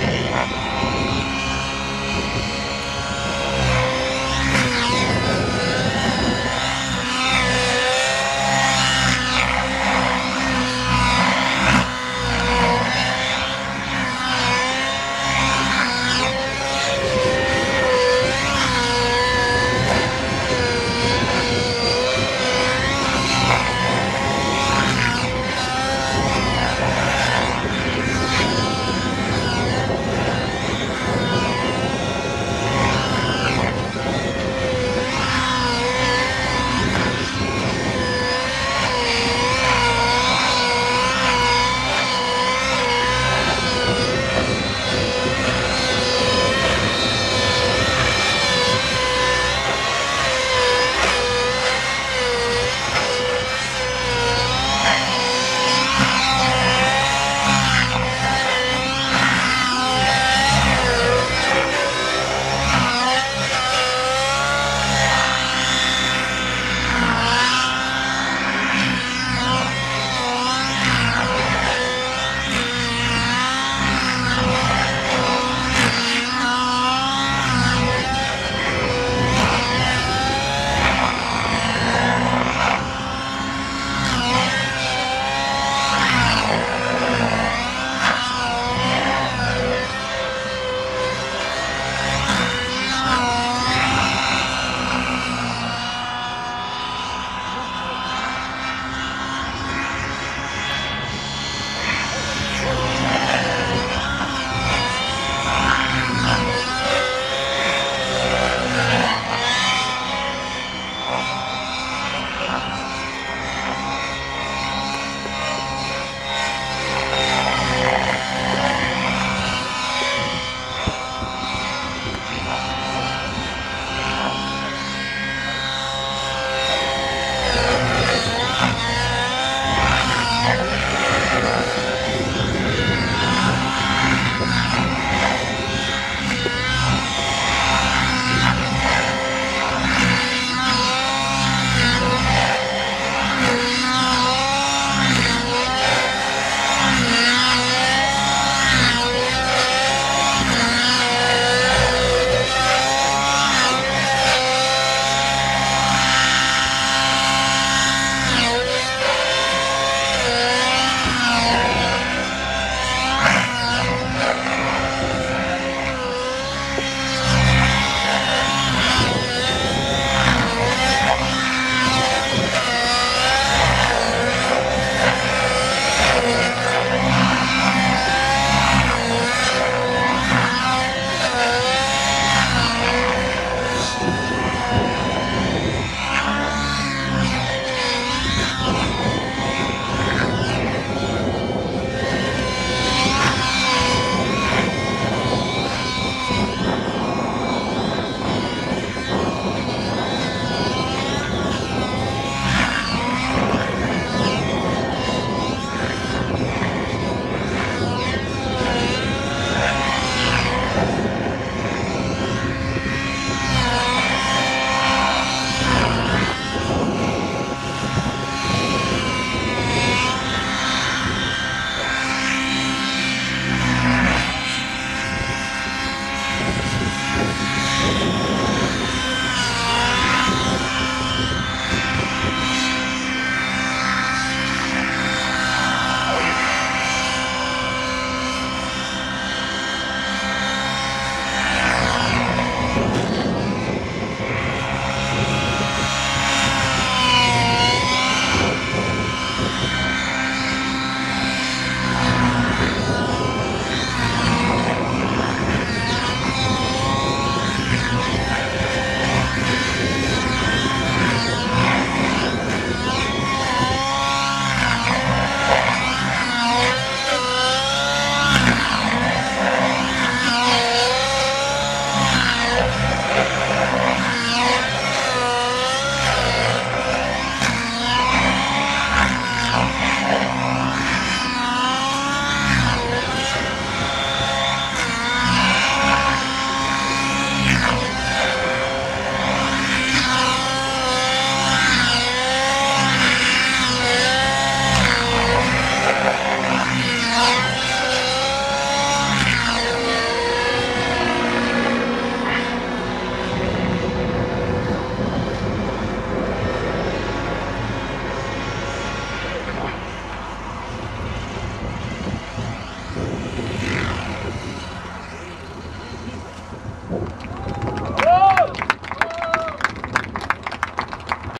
Yeah.